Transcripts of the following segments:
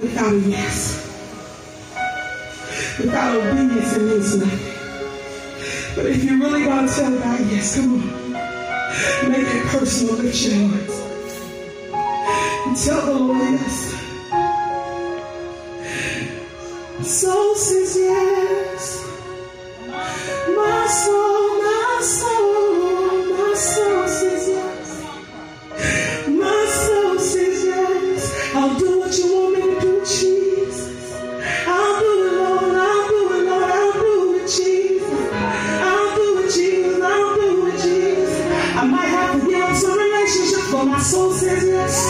Without a yes. Without obedience, it means nothing. But if you're really going to tell God yes, come on. Make it personal. Lift your hands. And tell the Lord yes. Soul says yes. My soul. I'm so serious.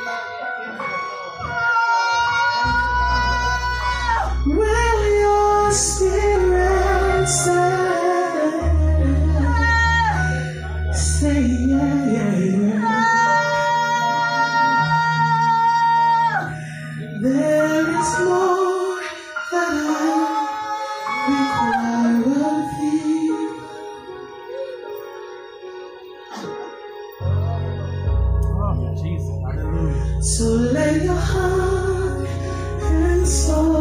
So lay your heart and soul.